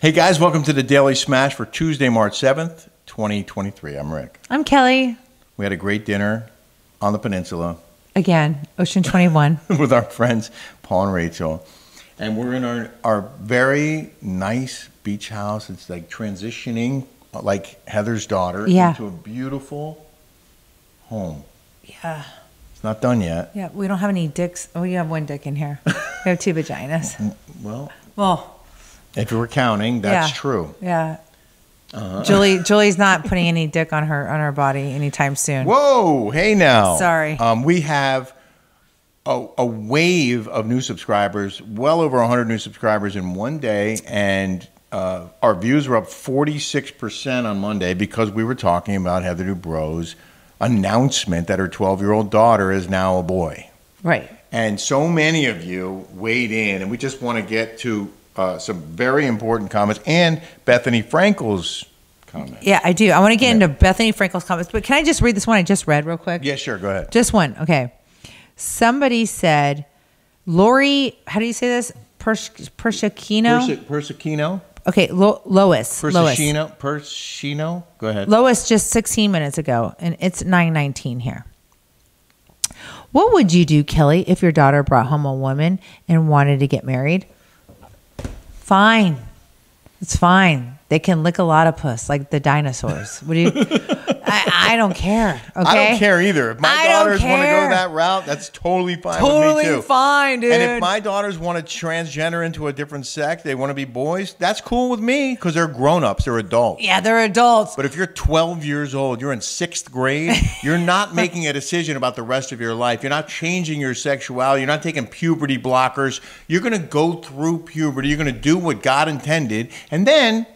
Hey guys, welcome to the Daily Smash for Tuesday, March 7th, 2023. I'm Rick. I'm Kelly. We had a great dinner on the peninsula Again, Ocean 21. with our friends Paul and Rachel. And we're in our, our very nice beach house. It's like transitioning, like Heather's daughter, Yeah. into a beautiful home. Yeah. It's not done yet. Yeah, we don't have any dicks. Oh, you have one dick in here. We have two vaginas. Well, Well, if you were counting, that's Yeah. true. yeah. Uh-huh. Julie Julie's not putting any dick on her on her body anytime soon. Whoa, hey now. Sorry. Um, we have a, a wave of new subscribers, well over 100 new subscribers in one day, and uh, our views were up 46% on Monday because we were talking about Heather Dubrow's announcement that her 12 year old daughter is now a boy. Right. And so many of you weighed in, and we just want to get to uh, some very important comments and Bethenny Frankel's comment. Yeah, I do. I want to get into Bethenny Frankel's comments, but can I just read this one I just read real quick? Yeah, sure, go ahead. Just one. Okay. Somebody said, Lori, how do you say this? Pers- Persicino? okay, Lo- Lois. Lois. Persicino? Go ahead. Lois just 16 minutes ago, and it's 919 here. What would you do, Kelly, if your daughter brought home a woman and wanted to get married? Fine. It's fine. They can lick a lot of puss like the dinosaurs. What do you? I, I don't care. Okay. I don't care either. If my I daughters want to go that route, that's totally fine Totally with me too. fine, dude. And if my daughters want to transgender into a different sex, they want to be boys, that's cool with me because they're grown ups, they're adults. yeah, they're adults. But if you're 12 years old, you're in sixth grade, you're not making a decision about the rest of your life. You're not changing your sexuality. You're not taking puberty blockers. You're going to go through puberty. You're going to do what God intended. And then,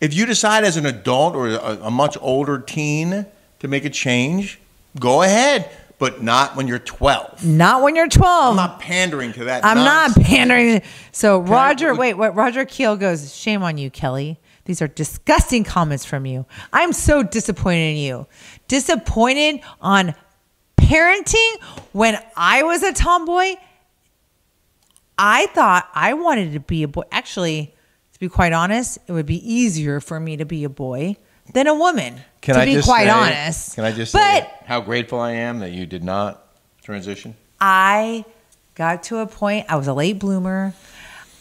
if you decide as an adult or a, a much older teen to make a change, go ahead. But not when you're 12. Not when you're 12. I'm not pandering to that. I'm not pandering. So I- Roger, wait, what? Roger Keel goes, shame on you, Kelly. These are disgusting comments from you. I'm so disappointed in you. Disappointed on parenting when I was a tomboy. I thought I wanted to be a boy. Actually, be quite honest, it would be easier for me to be a boy than a woman. Can to I be quite say- honest. Can I just but say how grateful I am that you did not transition? I got to a point, I was a late bloomer.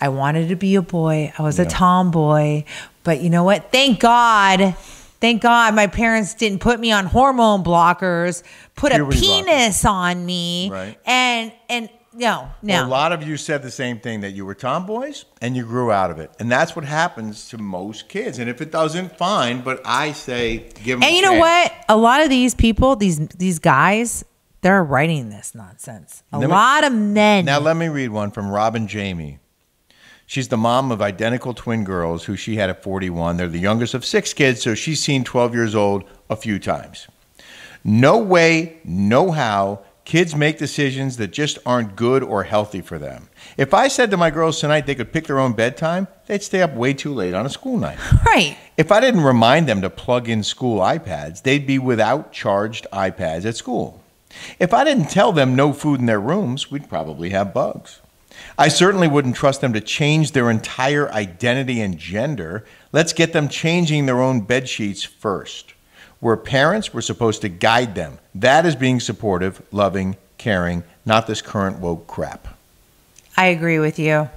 I wanted to be a boy. I was a tomboy. But you know what? Thank God. Thank God my parents didn't put me on hormone blockers, put Puberty a penis on me. Right. And and no, no. A lot of you said the same thing that you were tomboys and you grew out of it. And that's what happens to most kids. And if it doesn't, fine. But I say give them and you know what? A lot of these people, these these guys, they're writing this nonsense. A Let me- lot of men. Now, let me read one from Robin Jamie. She's the mom of identical twin girls who she had at 41. They're the youngest of six kids, so she's seen 12 years old a few times. No way, no how, kids make decisions that just aren't good or healthy for them. If I said to my girls tonight they could pick their own bedtime, they'd stay up way too late on a school night. right. If I didn't remind them to plug in school iPads, they'd be without charged iPads at school. If I didn't tell them no food in their rooms, we'd probably have bugs. I certainly wouldn't trust them to change their entire identity and gender. Let's get them changing their own bed sheets first. We're parents, we're supposed to guide them. That is being supportive, loving, caring, not this current woke crap. I agree with you.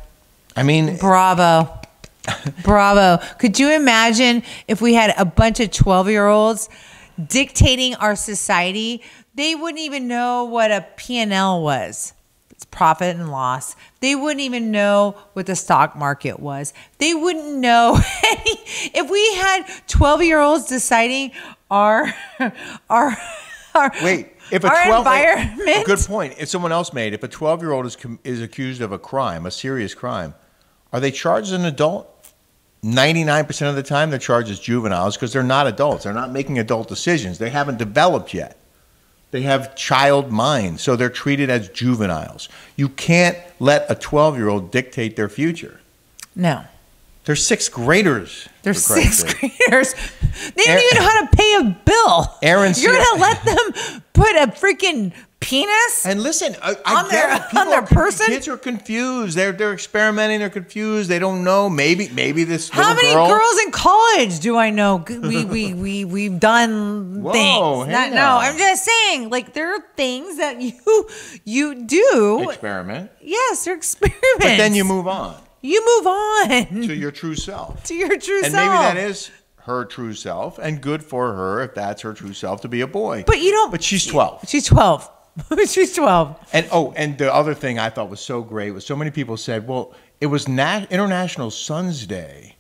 I mean, Bravo. Bravo. Could you imagine if we had a bunch of 12 year olds dictating our society? They wouldn't even know what a P&L was. Profit and loss. They wouldn't even know what the stock market was. They wouldn't know any, if we had 12 year olds deciding our, our, our, Wait, if a our 12 environment. a good point. If someone else made, if a 12 year old is is accused of a crime, a serious crime, are they charged as an adult? 99% of the time they're charged as juveniles because they're not adults. They're not making adult decisions. They haven't developed yet. They have child minds, so they're treated as juveniles. You can't let a 12 year old dictate their future. No. They're sixth graders. They're sixth sake. graders. They don't Aaron- even know how to pay a bill. Aaron You're gonna let them put a freaking penis? And listen, I, I On their-. On their person? Kids are confused. They're they're experimenting. They're confused. They don't know. Maybe maybe this How many girl, girls in college do I know? We we we we've done Whoa, things. hey Not- no. I'm just saying. Like there are things that you you do. experiment, yes, they're experiments. but then you move on You move on to your true self. to your true and self. And maybe that is her true self, and good for her if that's her true self to be a boy. But you don't. But she's twelve. She's twelve. she's twelve. And oh, and the other thing I thought was so great was so many people said, "Well, it was Nat- International Sons Day,"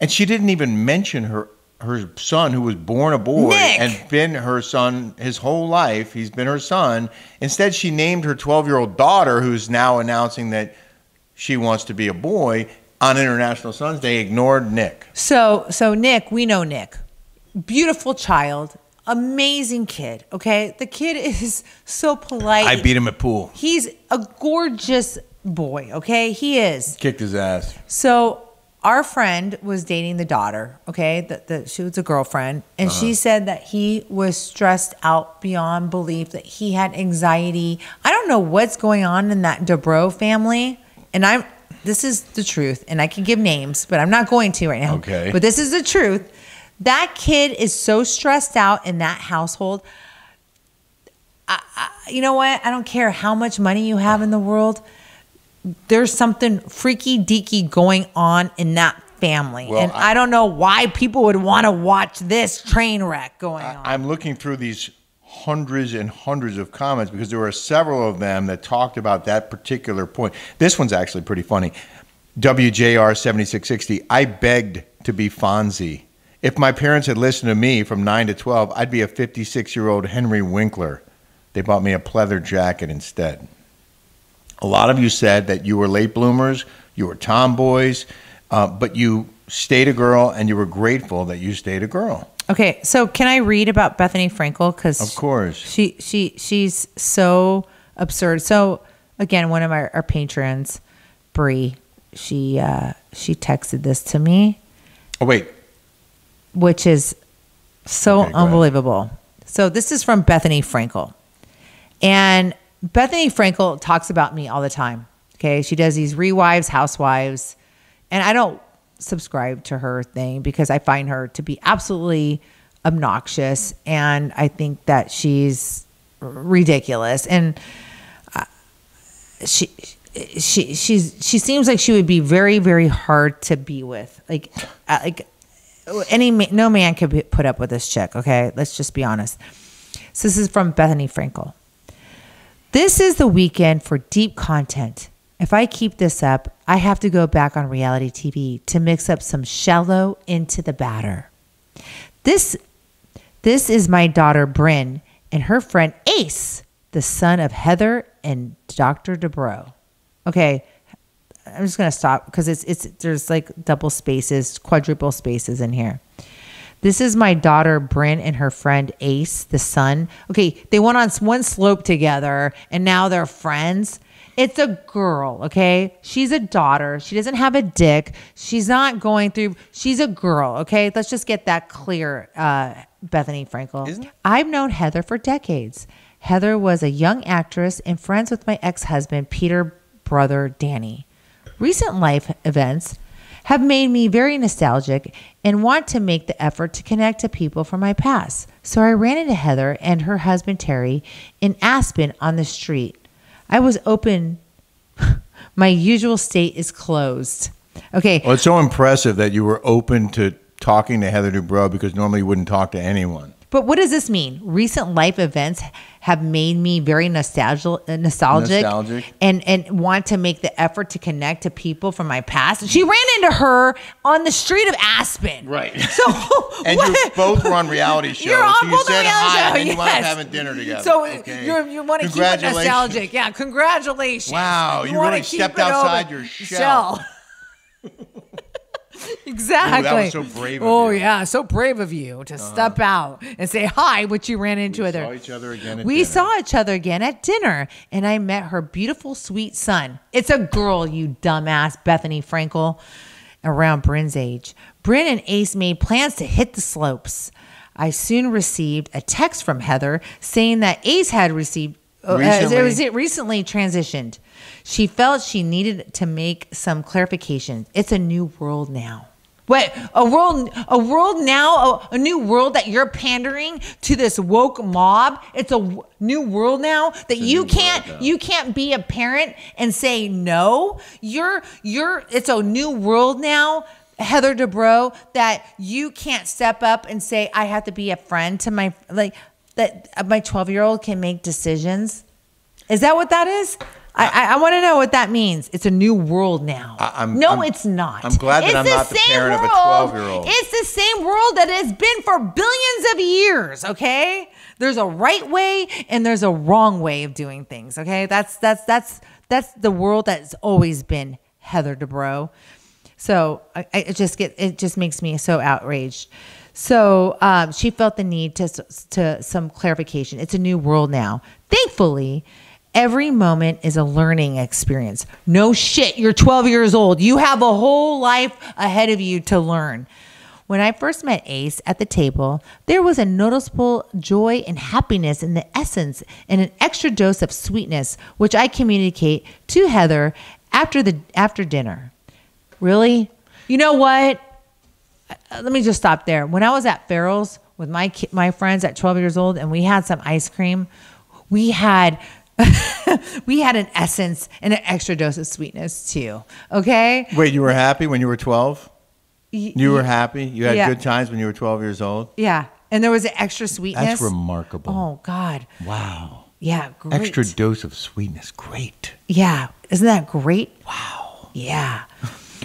and she didn't even mention her her son who was born a boy Nick. and been her son his whole life. He's been her son. Instead, she named her twelve year old daughter, who's now announcing that she wants to be a boy on International Sons Day. Ignored Nick. So so Nick, we know Nick. Beautiful child, amazing kid. Okay, the kid is so polite. I beat him at pool. He's a gorgeous boy. Okay, he is. Kicked his ass. So our friend was dating the daughter. Okay, the, the, she was a girlfriend, and she uh-huh. said that he was stressed out beyond belief. That he had anxiety. I don't know what's going on in that Dubrow family, and I'm. This is the truth, and I can give names, but I'm not going to right now. Okay. But this is the truth. That kid is so stressed out in that household. I, I, you know what? I don't care how much money you have in the world. There's something freaky deaky going on in that family. Well, and I- I, don't know why people would want to watch this train wreck going on. I'm looking through these hundreds and hundreds of comments because there were several of them that talked about that particular point. This one's actually pretty funny. WJR 7660, I begged to be Fonzie. If my parents had listened to me from 9 to 12, I'd be a 56 year old Henry Winkler. They bought me a pleather jacket instead. A lot of you said that you were late bloomers, you were tomboys, uh, but you stayed a girl and you were grateful that you stayed a girl. Okay, so can I read about Bethenny Frankel? Because Of course. she she she's so absurd. So again, one of our, our patrons, Bree, she uh, she texted this to me. Oh, wait. which is so Okay, unbelievable. So this is from Bethenny Frankel. And Bethenny Frankel talks about me all the time. Okay. She does these rewives, housewives. And I don't subscribe to her thing because I find her to be absolutely obnoxious. And I think that she's ridiculous. And uh, she, she, she's, she seems like she would be very, very hard to be with. Like, uh, like any no man could put up with this chick. Okay, let's just be honest. So this is from Bethenny Frankel. This is the weekend for deep content. If I keep this up, I have to go back on reality TV to mix up some shallow into the batter. This this is my daughter Bryn and her friend Ace, the son of Heather and Dr. Dubrow. Okay, I'm just gonna stop because it's it's there's like double spaces, quadruple spaces in here. This is my daughter Bryn and her friend Ace, the son. Okay, they went on one slope together and now they're friends. It's a girl, okay? She's a daughter. She doesn't have a dick. She's not going through. She's a girl, okay? Let's just get that clear, uh, Bethenny Frankel. Isn't- I've known Heather for decades. Heather was a young actress and friends with my ex husband, Peter brother Danny. Recent life events have made me very nostalgic and want to make the effort to connect to people from my past. So I ran into Heather and her husband Terry in Aspen on the street. I was open. my usual state is closed. Okay. Well, it's so impressive that you were open to talking to Heather Dubrow because normally you wouldn't talk to anyone. But what does this mean? Recent life events have made me very nostalgic, uh, nostalgic, Nostalgic. and and want to make the effort to connect to people from my past. She ran into her on the street of Aspen. Right. So And what- you both were on reality shows. You're on so you both said reality hi shows, and you yes. having dinner together. So Okay. you're, you want to keep it nostalgic. Yeah, congratulations. Wow, you wanna really stepped outside your shell. exactly. so brave oh you. Uh-huh. yeah, so brave of you to step out and say hi, which you ran into other. saw each other again at we dinner. saw each other again at dinner, and I met her beautiful, sweet son. It's a girl, you dumbass, Bethenny Frankel. around Bryn's age. Bryn and Ace made plans to hit the slopes. I soon received a text from Heather saying that Ace had received uh, Recently. it was it recently transitioned. She felt she needed to make some clarifications. It's a new world now. What a world, a world now, a, a new world that you're pandering to this woke mob. It's a w- new world now that you can't, you can't be a parent and say no. You're, you're. It's a new world now, Heather Dubrow, that you can't step up and say I have to be a friend to my like that. My 12 year old can make decisions. Is that what that is? I, I, I want to know what that means. It's a new world now. I- I'm- no, I'm- it's not. I'm glad that It's I'm not the same parent of a world. 12-year-old. It's the same world that has been for billions of years. Okay, there's a right way and there's a wrong way of doing things. Okay, that's that's that's that's the world that's always been Heather Dubrow. So I, I it just get it just makes me so outraged. So um, she felt the need to to some clarification. It's a new world now. Thankfully, every moment is a learning experience. No shit, you're 12 years old. You have a whole life ahead of you to learn. When I first met Ace at the table, there was a noticeable joy and happiness in the essence and an extra dose of sweetness, which I communicate to Heather after the after dinner. Really? You know what? Uh, Let me just stop there. When I was at Farrell's with my my friends at 12 years old and we had some ice cream, we had we had an essence and an extra dose of sweetness too. Okay? Wait, you were happy when you were 12? Y- You were happy? You had Yeah. good times when you were 12 years old? Yeah. And there was an extra sweetness. That's remarkable. Oh God. Wow. Yeah, great. Extra dose of sweetness. Great. Yeah. Isn't that great? Wow. Yeah.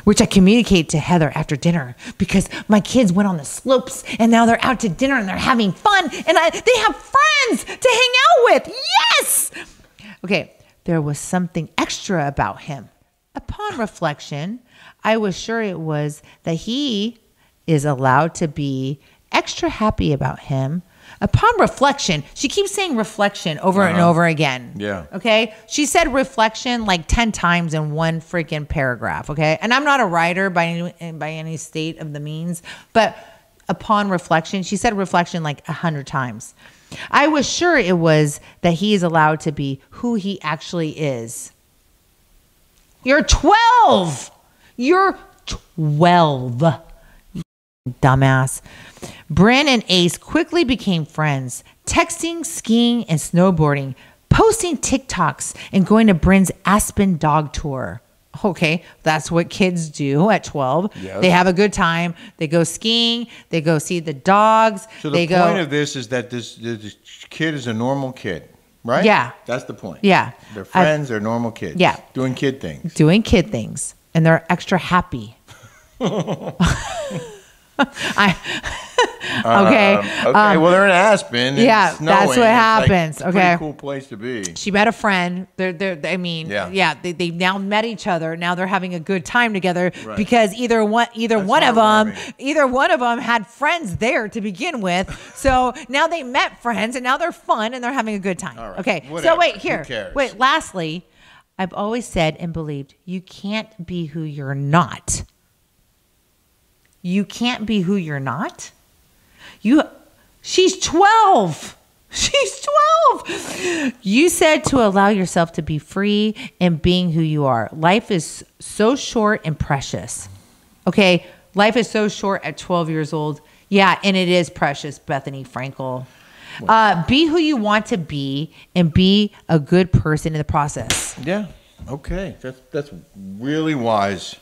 Which I communicate to Heather after dinner because my kids went on the slopes and now they're out to dinner and they're having fun and I, they have friends to hang out with. Yes. Okay. There was something extra about him. Upon reflection, I was sure it was that he is allowed to be extra happy about him. Upon reflection, she keeps saying reflection over and uh-huh. over again. Yeah. Okay. She said reflection like 10 times in one freaking paragraph. Okay. And I'm not a writer by any, by any state of the means, but upon reflection, she said reflection like a hundred times. I was sure it was that he is allowed to be who he actually is. You're 12. You're 12 dumbass. Bryn and Ace quickly became friends, texting, skiing, and snowboarding, posting TikToks, and going to Bryn's Aspen dog tour. Okay, that's what kids do at 12. Yes. They have a good time. They go skiing, they go see the dogs. So the they point go of this is that this, this kid is a normal kid, right? Yeah. That's the point. Yeah. They're I- friends, they're normal kids. Yeah. Doing kid things. doing kid things and they're extra happy. I. Um, okay. um, well, they're in Aspen. yeah, it's that's what. It's, happens, pretty okay. cool place to be. she met a friend. They're, they're, I mean, Yeah. yeah, they, they now met each other. Now they're having a good time together Right. because either one, either That's one of them, either one of them had friends there to begin with. So now they met friends and now they're fun and they're having a good time. Right. Okay. So Whatever. wait Who here. Wait. Lastly, I've always said and believed you can't be who you're not. You can't be who you're not. You she's 12. She's 12. You said to allow yourself to be free and being who you are. Life is so short and precious. Okay? Life is so short at 12 years old. Yeah, and it is precious, Bethenny Frankel. Uh, be who you want to be and be a good person in the process. Yeah. Okay. That's that's really wise.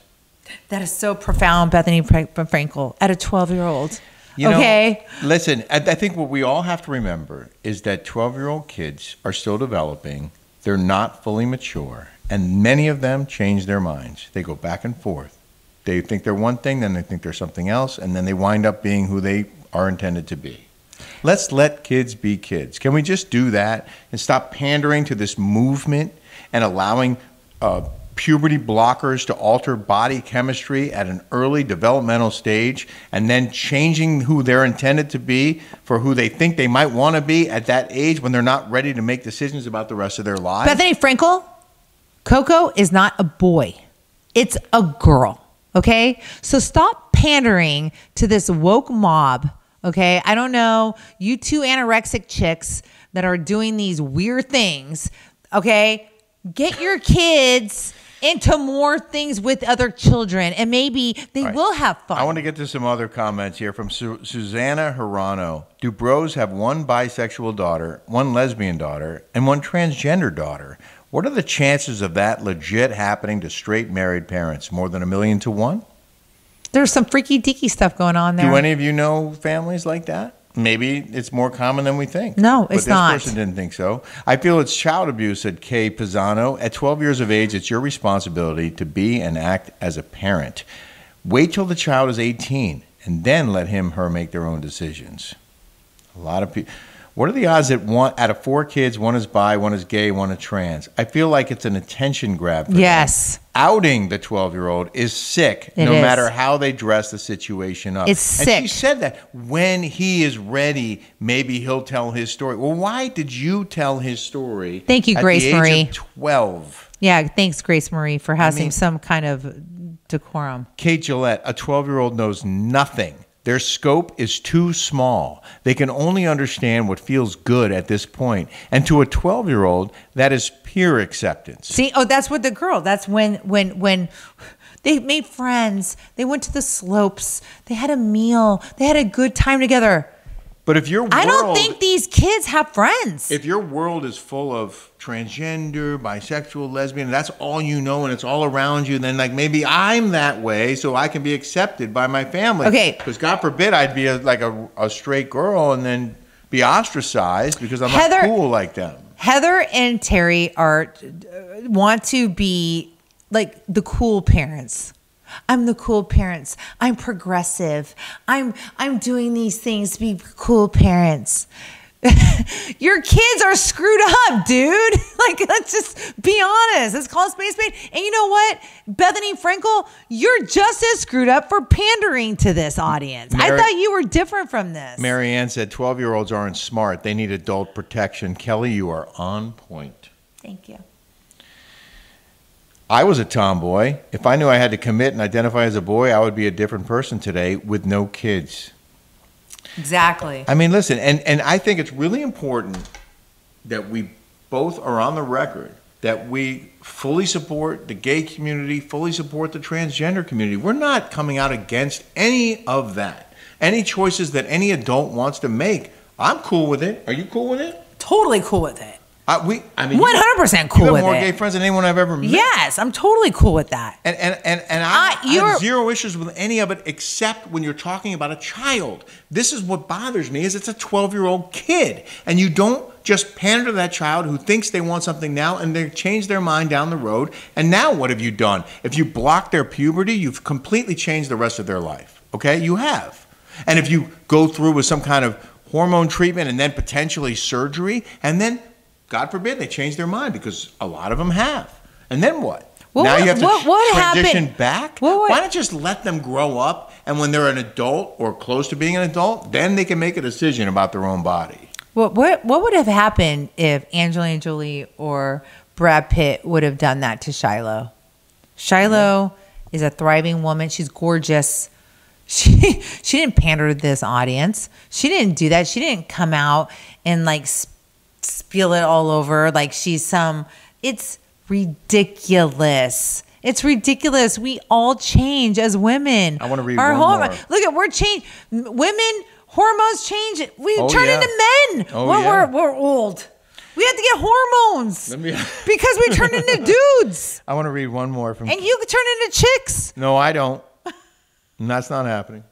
That is so profound, Bethenny Frankel, at a 12 year old. You know, okay? listen, I, I think what we all have to remember is that 12 year old kids are still developing. They're not fully mature. And many of them change their minds. They go back and forth. They think they're one thing, then they think they're something else, and then they wind up being who they are intended to be. Let's let kids be kids. Can we just do that and stop pandering to this movement and allowing uh, puberty blockers to alter body chemistry at an early developmental stage and then changing who they're intended to be for who they think they might want to be at that age when they're not ready to make decisions about the rest of their lives? Bethenny Frankel, Coco is not a boy, it's a girl. Okay. So stop pandering to this woke mob. Okay. I don't know. You two anorexic chicks that are doing these weird things. Okay. Get your kids into more things with other children and maybe they right. will have fun. I want to get to some other comments here from Su- Susanna Hirano. Dubrows have one bisexual daughter, one lesbian daughter, and one transgender daughter? What are the chances of that legit happening to straight married parents? More than a million to one? There's some freaky deaky stuff going on there. Do any of you know families like that? Maybe it's more common than we think. No, but it's this not. person didn't think so. I feel it's child abuse, said Kay Pisano. At 12 years of age, it's your responsibility to be and act as a parent. Wait till the child is 18 and then let him, her make their own decisions. A lot of people. What are the odds that one out of four kids, one is bi, one is gay, one is trans? I feel like it's an attention grab. For yes. Them. Outing the 12 year old is sick, It no is. matter how they dress the situation up. It's and She said that when he is ready, maybe he'll tell his story. Well, why did you tell his story? Thank you, at Grace the age Marie. Of 12. Yeah. Thanks, Grace Marie, for having mean- some kind of decorum. Kate Gillette, a 12 year old knows nothing. Their scope is too small. They can only understand what feels good at this point. And to a 12 year old, that is pure acceptance. See, oh, that's what the girl. That's when when when they made friends. They went to the slopes. They had a meal. They had a good time together. But if your world, I don't think these kids have friends. if your world is full of transgender, bisexual, lesbian, that's all you know and it's all around you, then like maybe I'm that way so I can be accepted by my family. Okay. Because God forbid I'd be a, like a, a straight girl and then be ostracized because I'm Heather- not cool like them. Heather and Terry are uh, want to be like the cool parents. I'm the cool parents. I'm progressive. I'm I'm doing these things to be cool parents. Your kids are screwed up, dude. Like, let's just be honest. Let's call a spade a spade. And you know what, Bethenny Frankel, you're just as screwed up for pandering to this audience. I thought you were different from this. Marianne said 12 year olds aren't smart. They need adult protection. Kelly, you are on point. Thank you. I was a tomboy. If I knew I had to commit and identify as a boy, I would be a different person today with no kids. Exactly. I mean, listen, and, and I think it's really important that we both are on the record that we fully support the gay community, fully support the transgender community. We're not coming out against any of that. Any choices that any adult wants to make, I'm cool with it. Are you cool with it? Totally cool with it. I, we, I mean, One hundred percent cool you have with more it. gay friends than anyone I've ever met. Yes, I'm totally cool with that. And and and, and I, Uh, I have zero issues with any of it except when you're talking about a child. This is what bothers me is it's a 12 year old kid, and you don't just pander to that child who thinks they want something now and they change their mind down the road. And now what have you done? If you block their puberty, you've completely changed the rest of their life. Okay, you have. And if you go through with some kind of hormone treatment and then potentially surgery, and then God forbid they change their mind because a lot of them have. And then what? Well, now what- you have to what- what transition happened- back. would- Why not just let them grow up, and when they're an adult or close to being an adult, then they can make a decision about their own body. What what what would have happened if Angelina Jolie or Brad Pitt would have done that to Shiloh? Shiloh is a thriving woman. She's gorgeous. She she didn't pander to this audience. She didn't do that. She didn't come out and like spill it all over like she's some. It's ridiculous. It's ridiculous. We all change as women. I wanna read Our one hormo- more. Look at we're change. Women hormones change. We Oh, turn yeah. into men Oh, when yeah. we're we're old. We have to get hormones Let me- because we turn into dudes, I want to read one more from. and you can turn into chicks. No, I don't. And that's not happening.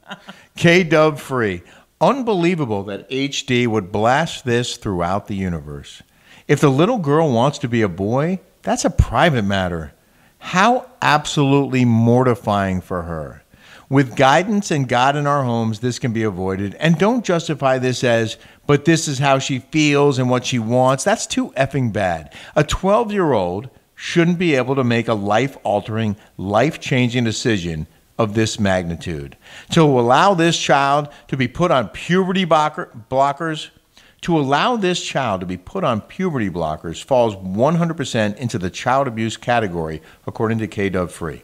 K Dub Free. Unbelievable that HD would blast this throughout the universe. If the little girl wants to be a boy, that's a private matter. How absolutely mortifying for her. With guidance and God in our homes, this can be avoided. And don't justify this as, but this is how she feels and what she wants. That's too effing bad. A 12 year old shouldn't be able to make a life altering, life changing decision of this magnitude. To allow this child to be put on puberty blocker, blockers, to allow this child to be put on puberty blockers falls 100% into the child abuse category, according to KW Free.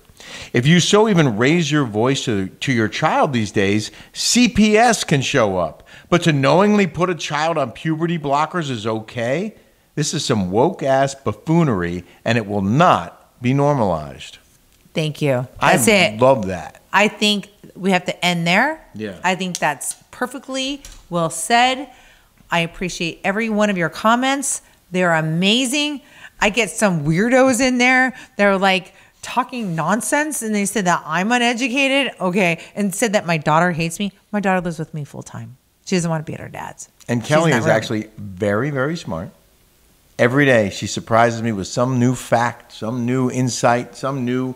If you so even raise your voice to, to your child these days, CPS can show up. But to knowingly put a child on puberty blockers is okay? This is some woke ass buffoonery, and it will not be normalized. Thank you. That's I it. love that. I think we have to end there. Yeah. I think that's perfectly well said. I appreciate every one of your comments. They're amazing. I get some weirdos in there. They're like talking nonsense and they said that I'm uneducated. Okay. And said that my daughter hates me. My daughter lives with me full time. She doesn't want to be at her dad's. And Kelly is really- actually very, very smart. Every day she surprises me with some new fact, some new insight, some new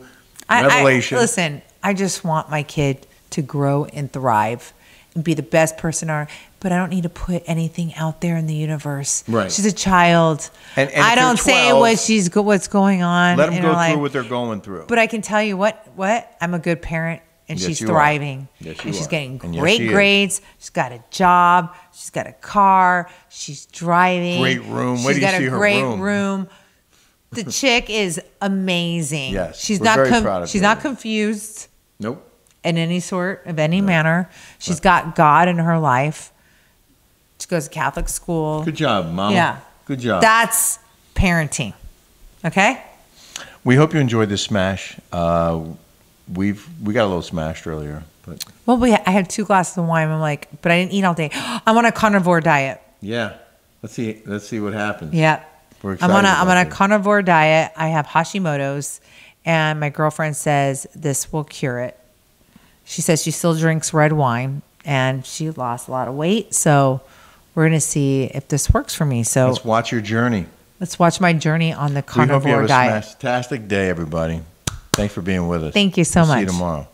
I- I- listen, I just want my kid to grow and thrive and be the best person are but I don't need to put anything out there in the universe. Right. She's a child. And- and I don't say what she's go, what's going on. Let them go through life. what they're going through. But I can tell you what what I'm a good parent and Yes, she's you are. thriving. Yes, you and she's are. getting And yes, great she is. grades. She's got a job. She's got a car. She's driving. Great room. She's Where do you got see a her great room? room. The chick is amazing. Yes, she's not com- she's her. not confused nope. in any sort of any manner. She's got God in her life. She goes to Catholic school. Good job, Mama. Yeah. Good job. That's parenting. Okay? we hope you enjoyed this smash. Uh, we've we got a little smashed earlier, but Well, we, I had two glasses of wine. I'm like, but I didn't eat all day. I'm on a carnivore diet. yeah. Let's see. Let's see what happens. Yeah. I'm on a I'm on a carnivore diet. I have Hashimoto's, and my girlfriend says this will cure it. She says she still drinks red wine, and she lost a lot of weight. So we're gonna see if this works for me. So Let's watch your journey. let's watch my journey on the carnivore We hope you have a diet. fantastic day, everybody. Thanks for being with us. Thank you so We'll See you much. tomorrow.